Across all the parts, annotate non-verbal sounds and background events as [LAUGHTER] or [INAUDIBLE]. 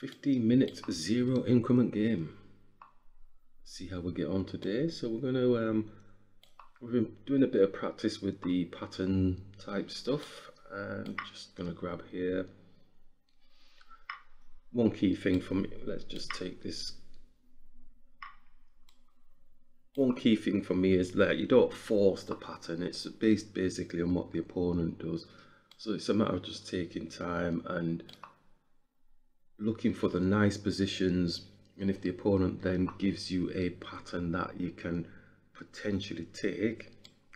15 minutes zero increment game. See how we get on today. So we're going to um we've been doing a bit of practice with the pattern type stuff and just going to grab here one key thing for me let's just take this. One key thing for me is that you don't force the pattern. It's based basically on what the opponent does. So it's a matter of just taking time and looking for the nice positions and if the opponent then gives you a pattern that you can potentially take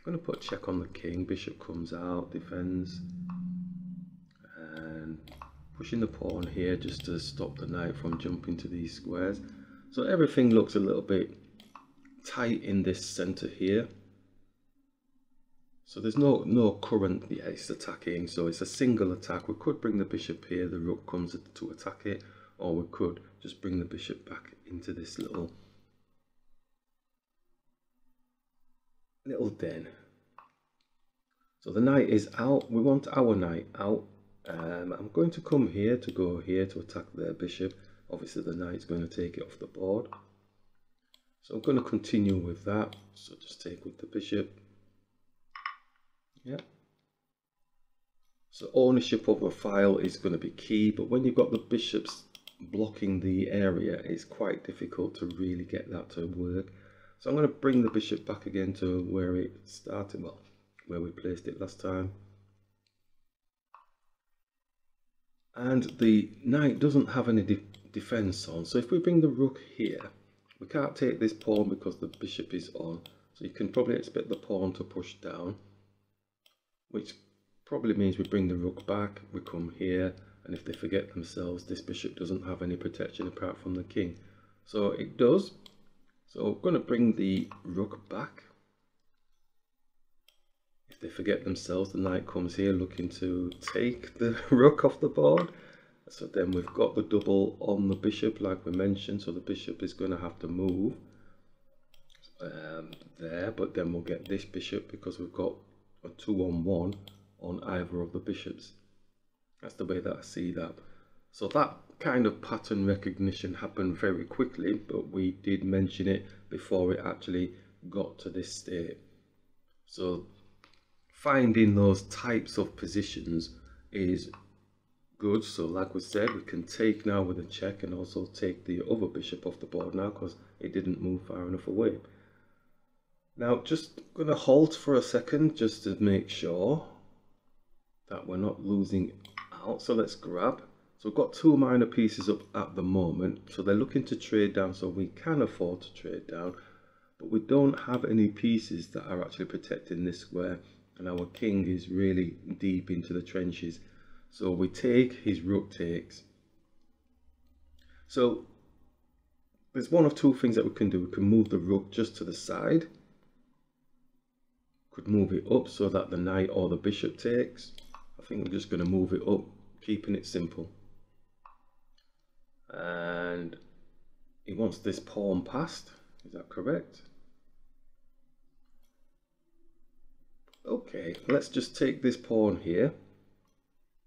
I'm going to put check on the king. Bishop comes out defends and pushing the pawn here just to stop the knight from jumping to these squares. So everything looks a little bit tight in this center here so there's no no current yeah it's attacking so it's a single attack. We could bring the bishop here the rook comes to attack it or we could just bring the bishop back into this little little den. So the knight is out we want our knight out. Um, I'm going to come here to go here to attack the bishop. Obviously the knight's going to take it off the board. So I'm going to continue with that. So just take with the bishop yeah. So ownership of a file is going to be key, but when you've got the bishops blocking the area, it's quite difficult to really get that to work. So I'm going to bring the bishop back again to where it started, well, where we placed it last time. And the knight doesn't have any de defense on, so if we bring the rook here, we can't take this pawn because the bishop is on. So you can probably expect the pawn to push down which probably means we bring the rook back, we come here, and if they forget themselves, this bishop doesn't have any protection apart from the king. So it does. So we're going to bring the rook back. If they forget themselves, the knight comes here looking to take the [LAUGHS] rook off the board. So then we've got the double on the bishop like we mentioned. So the bishop is going to have to move um, there, but then we'll get this bishop because we've got a two on one on either of the bishops. That's the way that I see that. So that kind of pattern recognition happened very quickly, but we did mention it before it actually got to this state. So finding those types of positions is good. So like we said, we can take now with a check and also take the other bishop off the board now because it didn't move far enough away. Now just going to halt for a second just to make sure that we're not losing out. So let's grab. So we've got two minor pieces up at the moment. So they're looking to trade down so we can afford to trade down. But we don't have any pieces that are actually protecting this square. And our king is really deep into the trenches. So we take, his rook takes. So there's one of two things that we can do. We can move the rook just to the side could move it up so that the knight or the bishop takes. I think we're just going to move it up, keeping it simple. And he wants this pawn passed. Is that correct? Okay, let's just take this pawn here.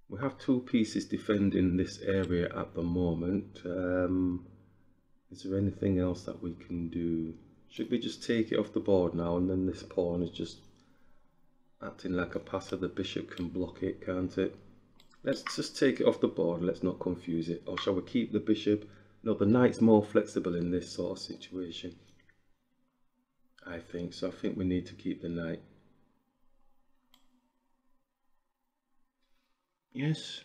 We have two pieces defending this area at the moment. Um, is there anything else that we can do? Should we just take it off the board now and then this pawn is just acting like a passer, the bishop can block it, can't it? Let's just take it off the board, let's not confuse it. Or shall we keep the bishop? No, the knight's more flexible in this sort of situation. I think, so I think we need to keep the knight. Yes.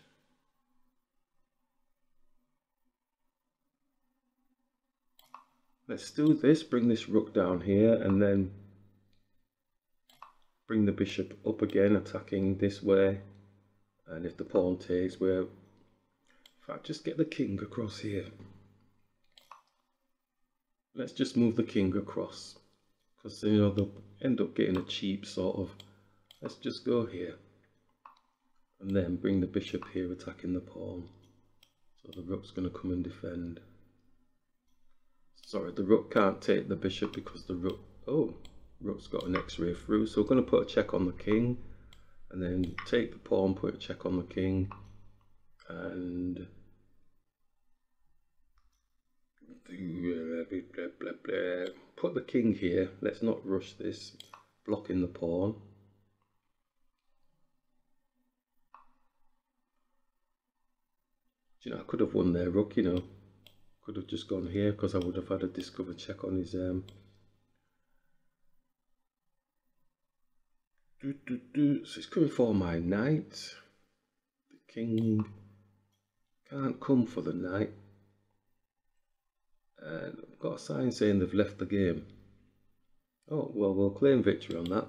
Let's do this, bring this rook down here and then bring the bishop up again attacking this way. And if the pawn takes we're in fact just get the king across here. Let's just move the king across because you know they'll end up getting a cheap sort of let's just go here. And then bring the bishop here attacking the pawn. So the rook's going to come and defend. Sorry the rook can't take the bishop because the rook oh rook's got an x-ray through so we're going to put a check on the king and then take the pawn put a check on the king and Put the king here. Let's not rush this. Blocking the pawn. You know, I could have won there, rook, you know. Could have just gone here because I would have had a discover check on his... Um, do, do, do. So it's coming for my knight. The king can't come for the knight. And I've got a sign saying they've left the game. Oh, well, we'll claim victory on that.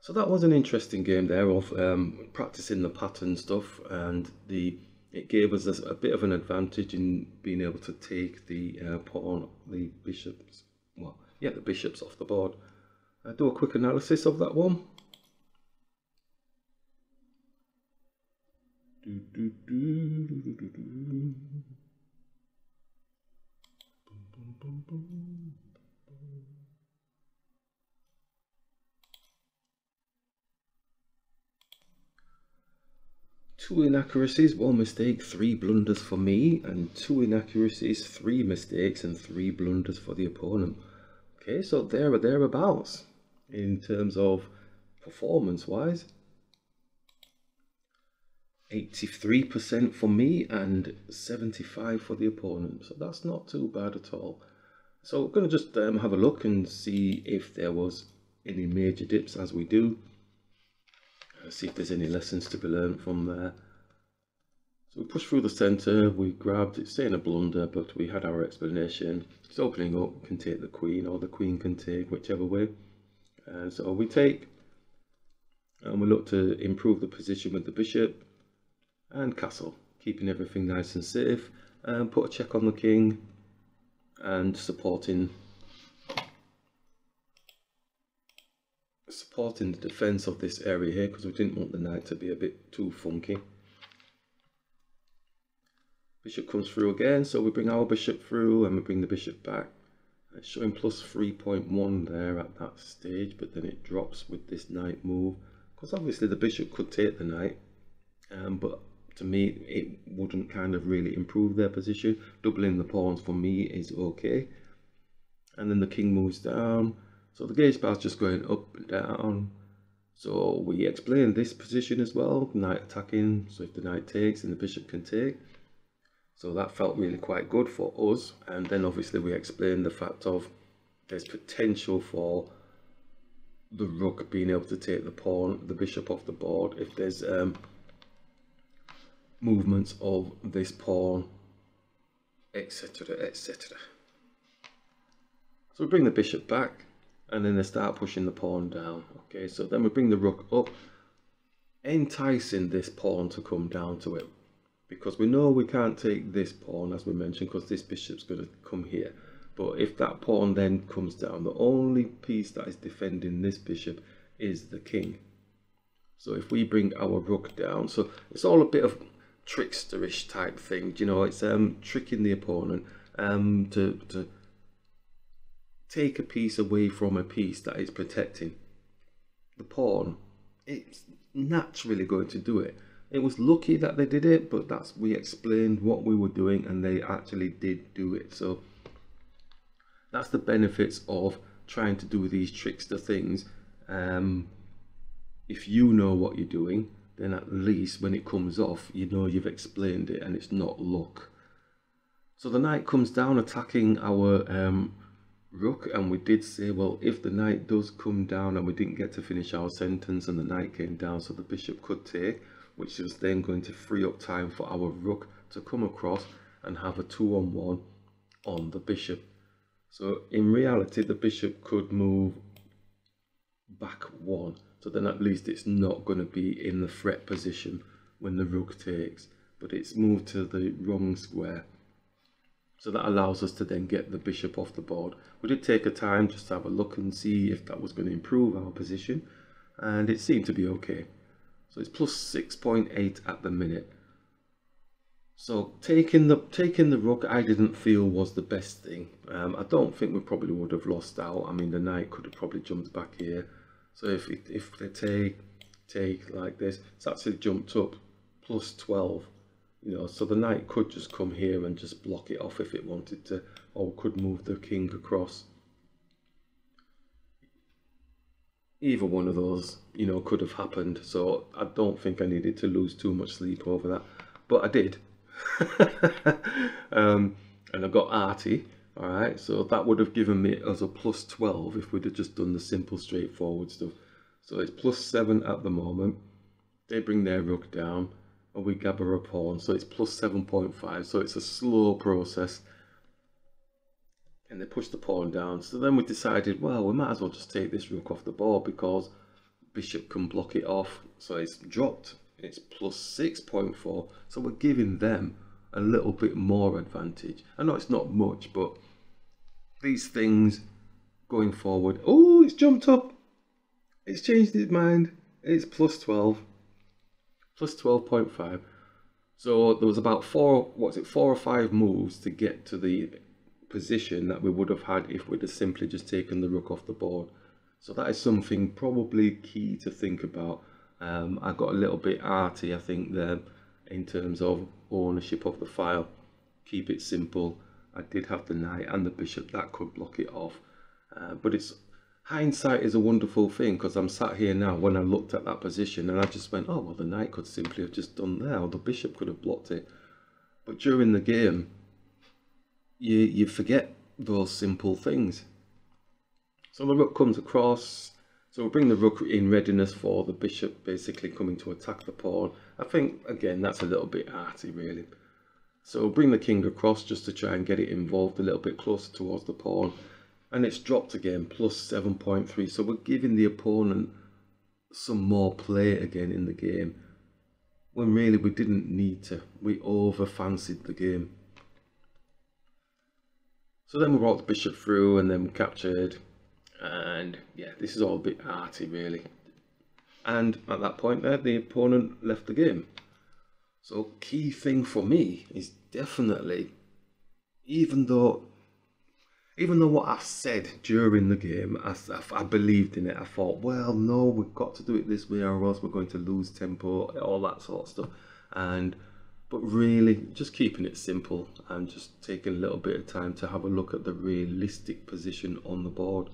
So that was an interesting game there of um, practicing the pattern stuff and the it gave us a, a, bit of an advantage in being able to take the uh, pawn, the bishops, well, yeah, the bishops off the board. i do a quick analysis of that one. Do, do, do, Two inaccuracies, one mistake, three blunders for me, and two inaccuracies, three mistakes, and three blunders for the opponent. Okay, so there or thereabouts in terms of performance wise. 83% for me and 75 for the opponent. So that's not too bad at all. So we're going to just um, have a look and see if there was any major dips as we do see if there's any lessons to be learned from there. So we pushed through the centre, we grabbed, it's saying a blunder, but we had our explanation. It's opening up, can take the queen, or the queen can take, whichever way. And so we take, and we look to improve the position with the bishop, and castle, keeping everything nice and safe, and put a check on the king, and supporting supporting the defense of this area here because we didn't want the knight to be a bit too funky. Bishop comes through again, so we bring our bishop through and we bring the bishop back. It's showing plus 3.1 there at that stage, but then it drops with this knight move. Because obviously the bishop could take the knight, um, but to me it wouldn't kind of really improve their position. Doubling the pawns for me is okay. And then the king moves down. So the gauge is just going up and down. So we explain this position as well, knight attacking, so if the knight takes and the bishop can take. So that felt really quite good for us. And then obviously we explained the fact of there's potential for the rook being able to take the pawn, the bishop off the board if there's um, movements of this pawn, etc, etc. So we bring the bishop back and then they start pushing the pawn down okay? So then we bring the rook up enticing this pawn to come down to it because we know we can't take this pawn as we mentioned because this bishop's going to come here. But if that pawn then comes down the only piece that is defending this bishop is the king. So if we bring our rook down so it's all a bit of tricksterish type thing you know it's um tricking the opponent um to to take a piece away from a piece that is protecting the pawn, it's naturally going to do it. It was lucky that they did it, but that's we explained what we were doing and they actually did do it. So that's the benefits of trying to do these trickster things. Um, if you know what you're doing, then at least when it comes off, you know you've explained it and it's not luck. So the knight comes down attacking our um, rook and we did say well if the knight does come down and we didn't get to finish our sentence and the knight came down so the bishop could take which is then going to free up time for our rook to come across and have a two-on-one on the bishop so in reality the bishop could move back one so then at least it's not going to be in the threat position when the rook takes but it's moved to the wrong square so that allows us to then get the bishop off the board. We did take a time just to have a look and see if that was going to improve our position. And it seemed to be okay. So it's plus 6.8 at the minute. So taking the taking the rook I didn't feel was the best thing. Um, I don't think we probably would have lost out. I mean the knight could have probably jumped back here. So if, if they take take like this, it's actually jumped up plus 12 you know, so the knight could just come here and just block it off if it wanted to, or could move the king across. Either one of those, you know, could have happened. So I don't think I needed to lose too much sleep over that, but I did. [LAUGHS] um, and I got arty. All right, so that would have given me as a plus 12 if we'd have just done the simple straightforward stuff. So it's plus 7 at the moment. They bring their rook down and we gather a pawn. So it's plus 7.5. So it's a slow process. And they push the pawn down. So then we decided, well, we might as well just take this rook off the board because bishop can block it off. So it's dropped. It's plus 6.4. So we're giving them a little bit more advantage. I know it's not much, but these things going forward. Oh, it's jumped up. It's changed its mind. It's plus 12 plus 12.5. So there was about four, what's it, four or five moves to get to the position that we would have had if we'd have simply just taken the rook off the board. So that is something probably key to think about. Um, I got a little bit arty, I think, there in terms of ownership of the file. Keep it simple. I did have the knight and the bishop that could block it off. Uh, but it's hindsight is a wonderful thing because I'm sat here now when I looked at that position and I just went, oh, well, the knight could simply have just done there or the bishop could have blocked it. But during the game, you, you forget those simple things. So the rook comes across. So we bring the rook in readiness for the bishop basically coming to attack the pawn. I think, again, that's a little bit arty, really. So bring the king across just to try and get it involved a little bit closer towards the pawn. And it's dropped again plus 7.3 so we're giving the opponent some more play again in the game when really we didn't need to. We over fancied the game. So then we brought the bishop through and then we captured. And yeah this is all a bit arty really. And at that point there the opponent left the game. So key thing for me is definitely even though even though what I said during the game, I, I, I, believed in it. I thought, well, no, we've got to do it this way, or else we're going to lose tempo, all that sort of stuff. And but really, just keeping it simple and just taking a little bit of time to have a look at the realistic position on the board.